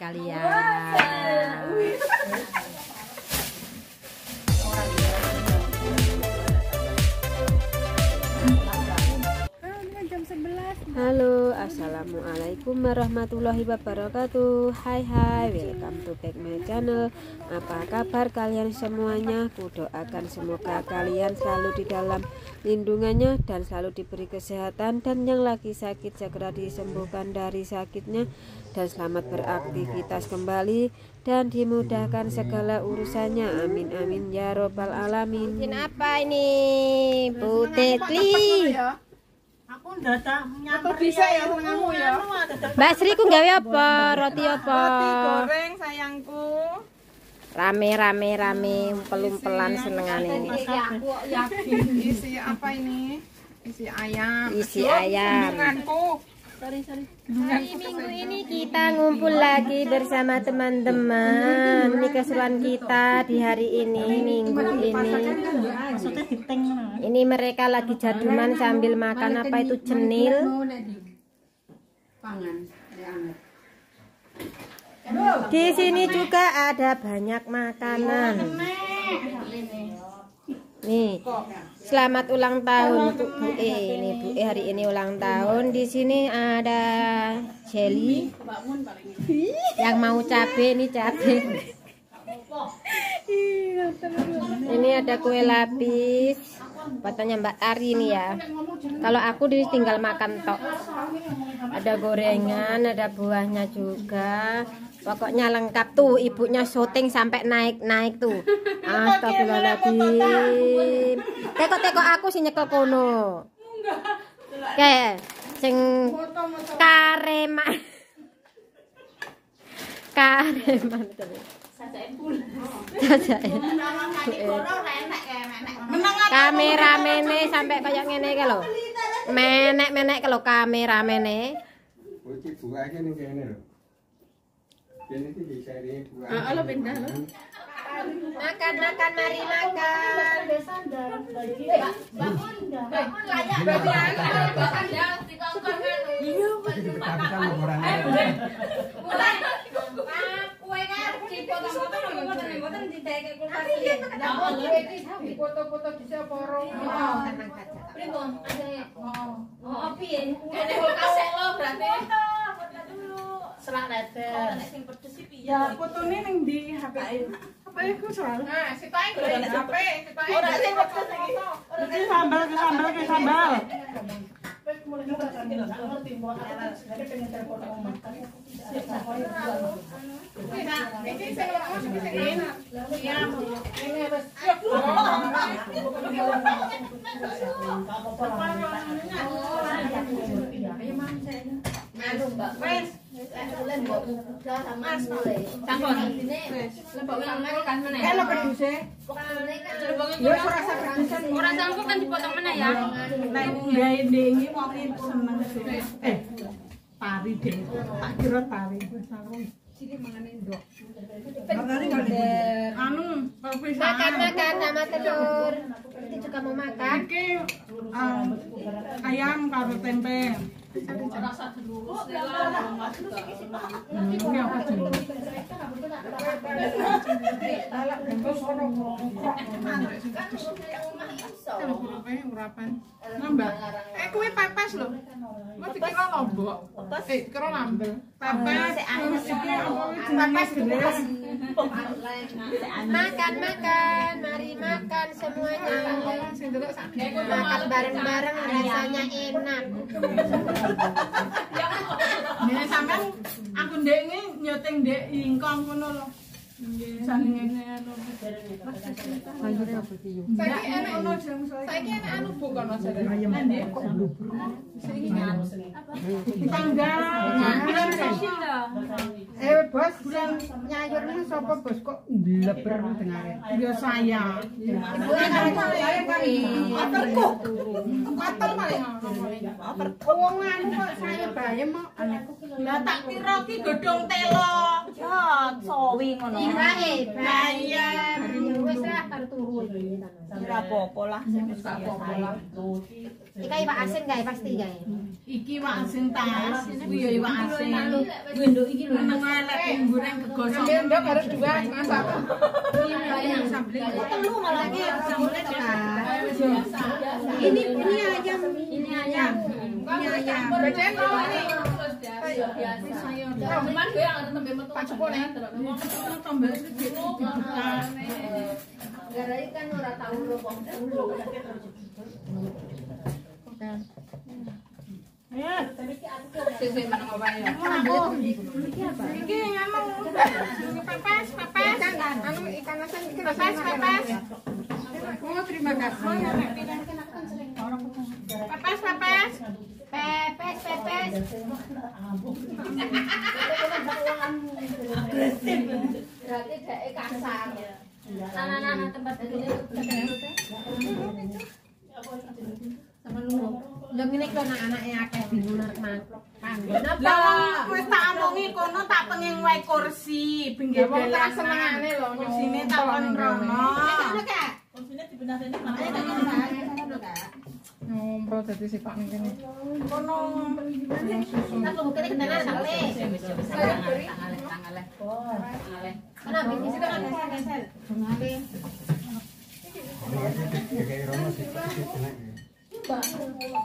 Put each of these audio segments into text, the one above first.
kalian. Assalamualaikum warahmatullahi wabarakatuh. Hai hai, welcome to back my channel. Apa kabar kalian semuanya? Kudoakan semoga kalian selalu di dalam lindungannya dan selalu diberi kesehatan dan yang lagi sakit segera disembuhkan dari sakitnya dan selamat beraktivitas kembali dan dimudahkan segala urusannya. Amin amin ya robbal alamin. Ini apa ini, Bu Tetli? Aku datang nyamper bisa ya kamu ya. Mbak Sri ku gawe apa? Roti apa? Roti goreng sayangku. Rame rame rame pelum-pelan senengane. Isi apa ini? Isi ayam. Isi ayam. Gendunganku. Hari Minggu ini kita ngumpul lagi bersama teman-teman. Ini keseruan kita di hari ini, Minggu ini. Ini mereka lagi jaduman sambil makan apa itu cenil. Di sini juga ada banyak makanan. Nih, selamat ulang tahun untuk Bu E. Ini Bu E hari ini ulang tahun. Di sini ada jelly. Yang mau cabe ini cabe. Ini ada kue lapis. Buatannya Mbak Ari ini ya. Kalau aku di tinggal makan tok. Ada gorengan, ada buahnya juga. Pokoknya lengkap tuh, ibunya syuting sampai naik-naik tuh. Astagfirullahaladzim. Teko-teko aku sih nyekel kono. Kayak sing kareman. Kareman terus. Sajain. Kameramene sampai kayak ngene iki lho. Menek-menek kalau kameramene. Bocil buah aja nih kayaknya loh. Ini buah. Ah, lo pindah lo. Makan makan mari makan. Jadi kita mau orang Di Sapporo. Ya ning HP. Apa ya selalu? Nah, HP. Ora sing foto Iki sambal, iki sambal, iki sambal. Iki sing lemes iki sing enak. Iya. Ini Wes. Ya ora pedusan. Ora sanggup kan dipotong mana ya? Nek gawe ndengi mau seneng sih. Eh, pari deh. Tak kira pari. Wis aku. Anu, perpisahan. Makan makan sama telur. Ini juga mau makan. Iki um, ayam karo tempe. Makan makan, mari makan semuanya. Makan bareng-bareng rasanya enak. Nek sampean aku ndek iki nyoting ndek ingkong ngono lho. Saling ngene anu. Saiki enak ono jeng saiki enak anu bu kono jare. Ndek kok blubur. Tanggal bulan Eh bos, bulan nyayur ini sapa bos kok bleber tengare. Ya saya. Ibu enak saya kali. Aperku. Patel paling Aperku wong anu kok saya bayem kok. Lah tak kira ki godhong telo. Ya, sawi ngono. Ibae, Bayar. Wis lah karo turu Ora apa-apa lah. Wis gak apa-apa lah. iki iwak asin gawe pasti gawe Iki wak asin tas, kuwi ya iwak asin. Kuwi nduk iki lho. Elek kegosong. karo dua masak Telu malah iki sambelnya to ini ini ayam. Ini ayam. Ini ayam Cuman gue yang tempe metu. Anu. Anu pepes. Oh, terima kasih. Pepes Berarti dhek kasar. Nah, tempat dulu. sama lu lho ngene kok anak-anake akeh Lah wis tak omongi kono tak pengen wae kursi pinggir dalan. tak senengane lho, Kursine tak kon rono. Ngombro dadi sifat ning kene. Kono tak tunggu kene kendaraan sampe kenapa ini sih geser bengale Kayak rono sih, sih kena.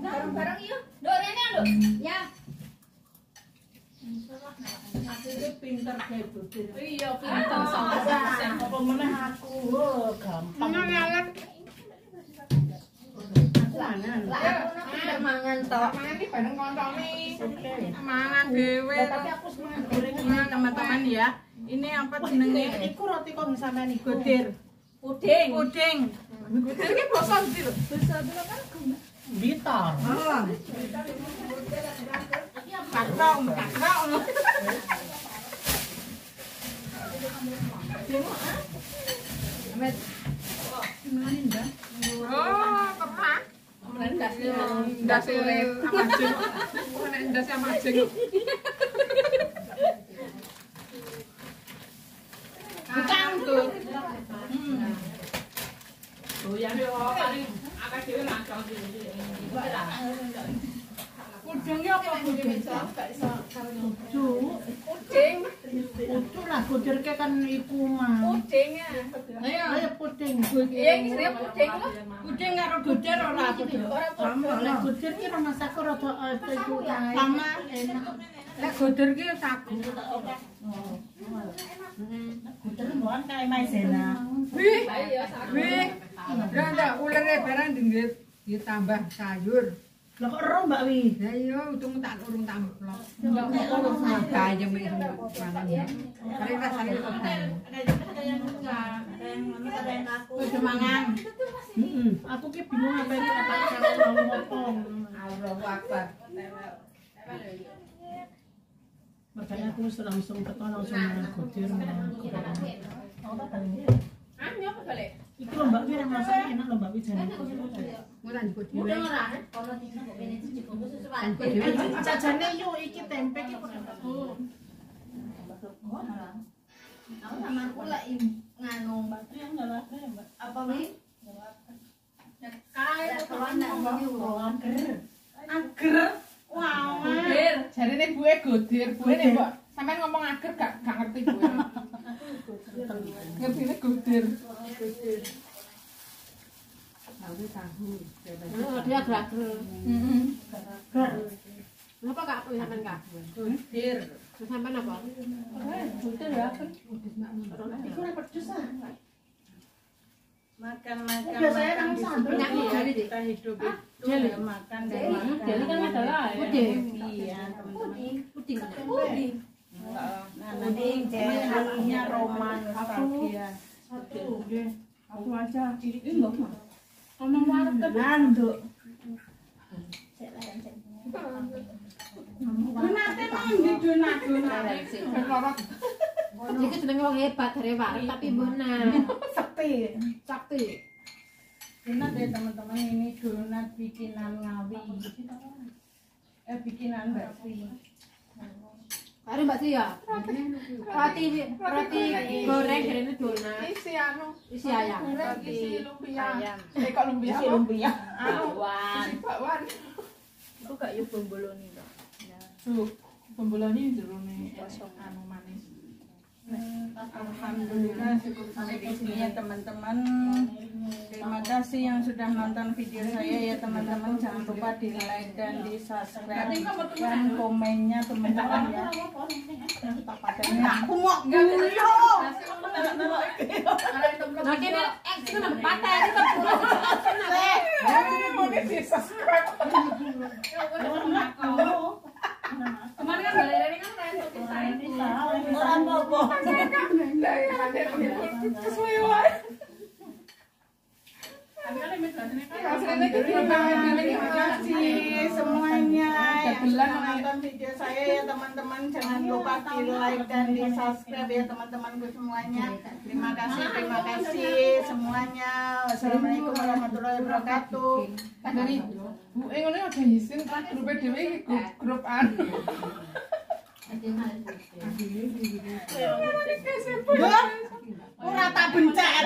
Bareng-bareng yuk. Dok, Rene, Dok. Ya. pinter. Iya, pinter sama Apa meneh aku oh, gampang. Mangan. lah aku mangan tok Mangan iki bareng koncone. Mangan dhewe. Tapi aku semangat goreng teman-teman ya. Ini apa jenenge? Iku roti kok sampean iki godir. Puding. Puding. Godir iki basa ndi lho? Bitar. Kakrong, kakrong. Oh, Ndas sama jeng. Nek ndas sama jeng. Bukan tuh. Hmm. Pudingnya apa? Puding. Itu lah kudir ke kan iku mah. Puding ya. Ayo puding. Iya iki sing puding lho. Puding karo kudir ora puding. to. Ora kudir iki rasane sak ora to iku enak. Lah kudir iki sagu. Kudir mbon kae mai sena. Wih. Wih. Ora ndak ulere barang ditambah sayur. Lah kok ero Mbak Wi? Ya iya untung tak urung tamplok. Nah, bayem iki mangan ya. Kare rasane kok bayem. Wis mangan. Heeh. Aku ki bingung apa iki apa karo ngopo. Allahu Akbar. Makanya aku wis langsung teko langsung mangan godir mangan Iku Mbak Wi ora masak enak Mbak Wi jane. Ora nyebut dhewe. Puding ora, eh? Kalau di sini ini sih dibungkus sesuatu. Jajane yo iki tempe ki Aku sama aku lah nganu mbak. Apa nih? Kaya kalau nak mau Ager. Wow. Godir. Jarine buwe godir, buwe nek mbok sampean ngomong ager gak gak ngerti buwe. Ngertine godir. oh dia grager. Kenapa kak aku sampean kak? Godir. Terus sampean apa? Iku ora pedes ah. Makan makan. Biasanya sambel ya. kita hidup itu ya makan dan makan. Jeli kan adalah ya. Puding. Iya. Puding. Puding. kuning jelinya roman aku satu aku aja. Ini nggak mau ngomong warteg nang ndi donat donate. nadu nanti Iki jenenge wong hebat dari warteg tapi mana Sakti. Sakti. Enak deh teman-teman ini donat bikinan ngawi. Eh bikinan Mbak Sri. Baru Mbak Tia. Roti roti goreng ini dona. Isi anu. Isi ayam. Isi lumpia. Eh kok lumpia? Isi lumpia. Anu. Isi bakwan. Aku gak yo bomboloni to. Tuh, pemboloni jerone anu manis. Alhamdulillah cukup sampai di sini ya teman-teman. Terima kasih yang sudah nonton video saya ya teman-teman. Jangan lupa di like dan di subscribe dan komennya teman-teman ya. Aku mau dulu. Nah, kene eh itu patah itu kan Eh, mau di subscribe. Kemarin kan balerane kan kayak Orang apa? Dari ada kesuwen. Rasanya terima kasih semuanya yang sudah nonton video saya ya teman-teman jangan lupa di like dan di subscribe ya teman-temanku semuanya terima kasih terima kasih. Semuanya. Wassalamualaikum warahmatullahi wabarakatuh. Dari bu ngono ada isin kan grup dhewe grup grup anu ora tak bencet.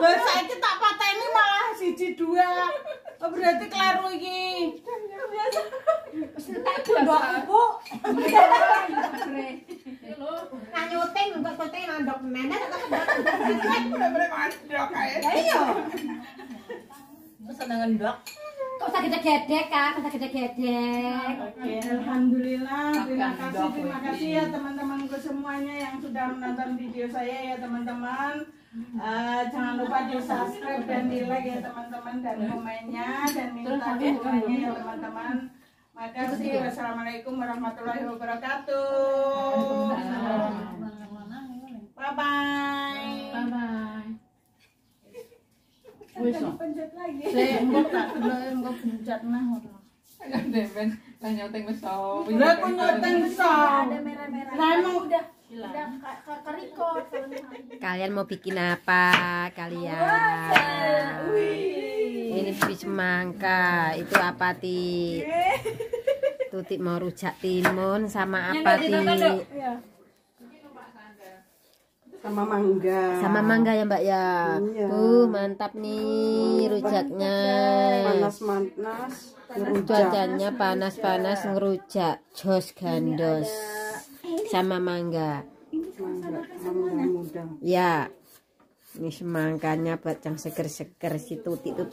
Lah saiki tak pateni malah siji dua. Oh, berarti kleru iki. tak Bu. Nah nyuting untuk syuting nandok nenek tak mandok kae Iya. Senengan ndok. Kok gedek kan, kok sakit gedek. Oke, alhamdulillah. Terima kasih, terima kasih ya teman-temanku semuanya yang sudah menonton video saya ya teman-teman. Eh, jangan lupa di subscribe dan di like ya teman-teman dan komennya dan minta dukungannya ya teman-teman. Makasih. Wassalamualaikum warahmatullahi wabarakatuh. Bye. Bye. Wis pencet lagi. Saya tak nah. Lah nyoteng. Lah nyoteng. Lah emang udah Kalian mau bikin apa? Kalian? Ini bis semangka. Itu apa ti? Tutik mau rujak timun sama apa ti? Sama mangga Sama mangga ya Mbak ya. Iya. Tuh mantap nih rujaknya. panas panas Cuacanya panas-panas ngerujak jos gandos sama mangga. mangga muda Ya. Ini semangkanya buat yang seger-seger si Tuti itu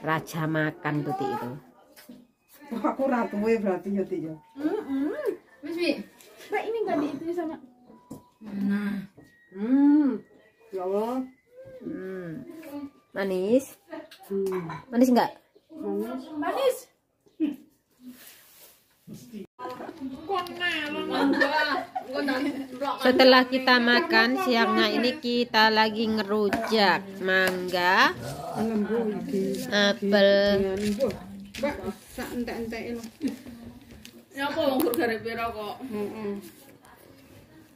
raja makan Tuti itu. aku ratu ya berarti ya Ti, ya Wi. Mbak ini enggak di itu sama hmm Allah Hmm. Manis? hmm. Manis enggak? manis. Setelah kita makan siangnya ini kita lagi ngerujak mangga, apel,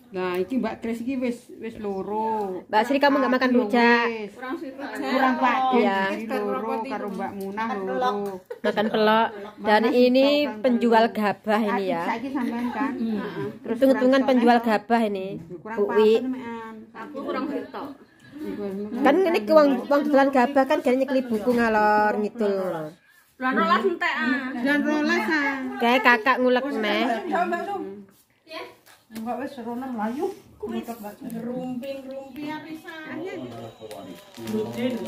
Nah, iki Mbak Kris iki wis wis loro. Mbak Sri kamu nggak makan rujak? Kurang. Kurang Pak Iya. loro karo Mbak Munah loro. Makan pelok. Dan ini penjual gabah ini ya. Saiki sampean kan? Heeh. Hitung-hitungan penjual gabah ini. kurang Bu Wi. Aku kurang sitok. Kan ini uang uang dodolan gabah kan kayaknya nyekeli buku ngalor ngidul. Lah rolas entek ah. Dan rolas ah. Kayak kakak ngulek neh. Enggak wis serono mlayu. Rumping-rumping pisan.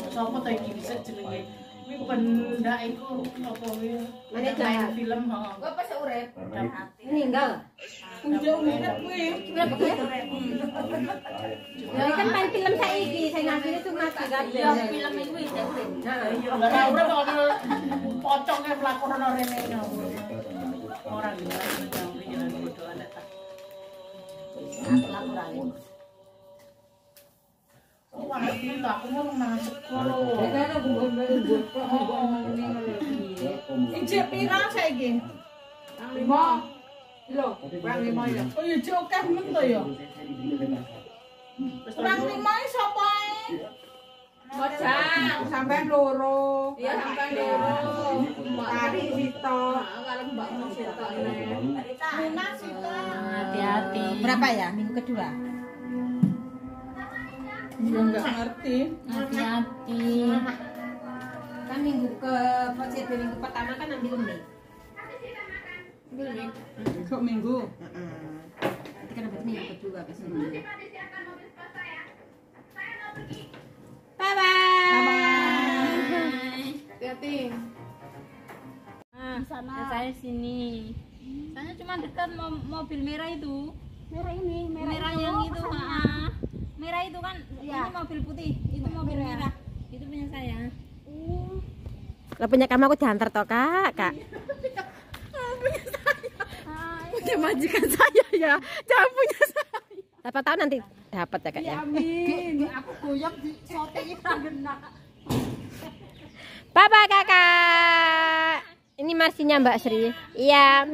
Sopo ta iki bisa jenenge? Kuwi pendak iku apa kuwi? Main film pas urip. Unjuk kuwi. Ya kan main film saiki. Ya film iku wis urip. Lah ora kok pocongnya pelakon ana rene. Ora gila. Wah, ini tak aku ngomong nang sekolah. Ijek pira saiki? Lima. Lho, kurang lima ya. Oh ya akeh men to ya. Kurang lima sapa ae? Mojang. Sampai loro. Iya sampai loro. Tari sitok. Kalau Mbak. Luna. Hati-hati. Berapa ya minggu kedua? Ya nggak ngerti. Hati-hati. Kan minggu ke prosedur minggu pertama kan ambil mie. Kok minggu? Nanti kan dapat minggu kedua besok. Bye bye. Hati-hati. Nah, saya sini. Saya cuma dekat mo- mobil merah itu. Merah ini, Merah, yang itu, ah. Merah itu kan ini mobil putih, itu mobil merah. Itu punya saya. Lah punya kamu aku diantar toh kak, kak. Punya majikan saya ya, jangan punya saya. Siapa tahu nanti dapat ya kak ya. Amin. Aku goyang di sote iki ra kena. Bye bye kakak. Ini marsinya Mbak Sri. Iya.